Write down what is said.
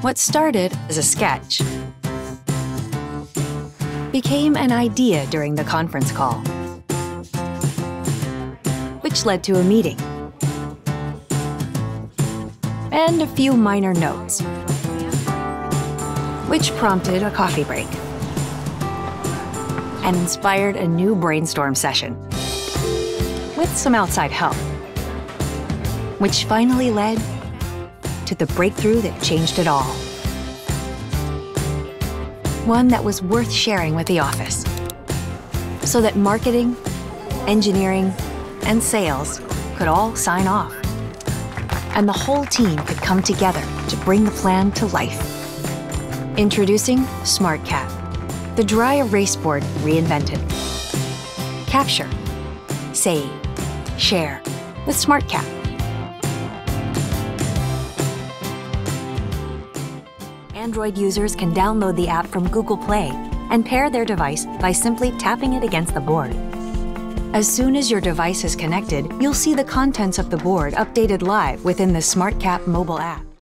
What started as a sketch became an idea during the conference call, which led to a meeting and a few minor notes, which prompted a coffee break and inspired a new brainstorm session with some outside help, which finally led to the breakthrough that changed it all. One that was worth sharing with the office so that marketing, engineering, and sales could all sign off. And the whole team could come together to bring the plan to life. Introducing Smart Kapp, the dry erase board reinvented. Capture, save, share with Smart Kapp. Android users can download the app from Google Play and pair their device by simply tapping it against the board. As soon as your device is connected, you'll see the contents of the board updated live within the Smart Kapp mobile app.